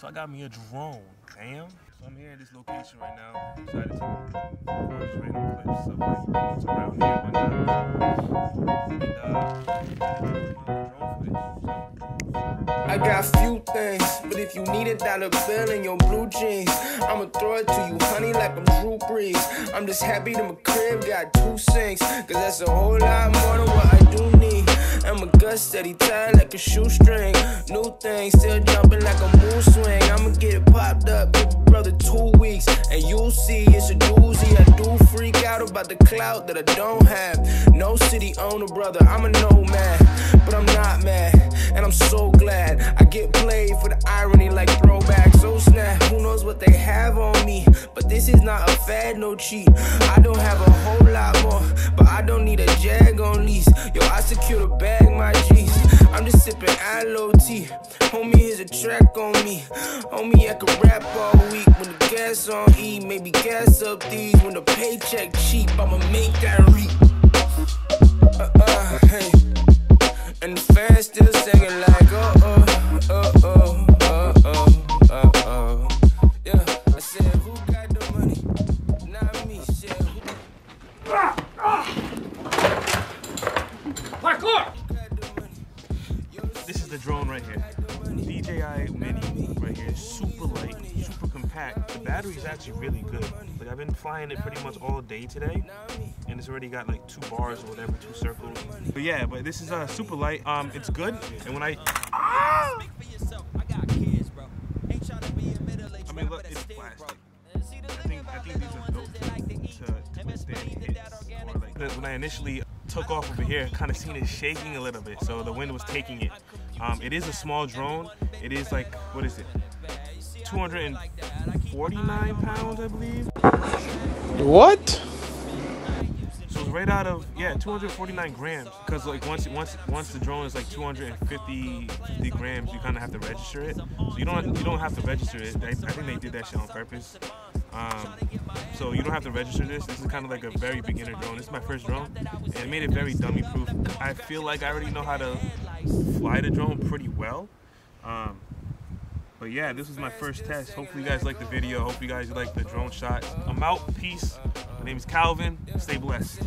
So I got me a drone, fam. So I'm here at this location right now. Decided to record just random clips of like what's around here and whatnot. And uh. I got few things, but if you need a dollar bill in your blue jeans, I'ma throw it to you, honey, like I'm Drew Brees. I'm just happy that my crib got two sinks, cause that's a whole lot more than what I do need. And my gut steady tied like a shoestring. New thing, still jumping like a moon swing. I'ma get it popped up, give a brother two weeks, and you'll see it's a doozy. I do freak out about the clout that I don't have. No city owner, brother, I'm a nomad, but I'm not mad, and I'm so glad I get played for the irony like throwback. So snap, who knows what they have on me? But this is not a fad, no cheat. I secure the bag, my G's. I'm just sipping aloe tea. Homie, here's a track on me. Homie, I can rap all week when the gas on E. Maybe gas up these when the paycheck cheap. I'ma make that reap. Uh uh, hey. And the fans still singing like, oh oh, oh oh, This is the drone right here. DJI Mini right here. Super light, super compact. The battery is actually really good. Like I've been flying it pretty much all day today, and it's already got like two bars or whatever, two circles. But yeah, but this is uh, super light. Um, it's good. And when I ah! I mean, look, it's plastic. I think I think these are built to, to withstand hits. Or like when I initially took off over here, kind of seen it shaking a little bit, so the wind was taking it. Um, it is a small drone. It is like what is it? 249 pounds, I believe. What? So it's right out of yeah, 249 grams. Because like once once once the drone is like 250 50 grams, you kind of have to register it. So you don't you don't have to register it. They, I think they did that shit on purpose. Um, so you don't have to register this. This is kind of like a very beginner drone. This is my first drone, and it made it very dummy proof. I feel like I already know how to fly the drone pretty well. Um, but yeah, this was my first test. Hopefully you guys like the video. Hope you guys like the drone shot. I'm out. Peace. My name is Calvin. Stay blessed.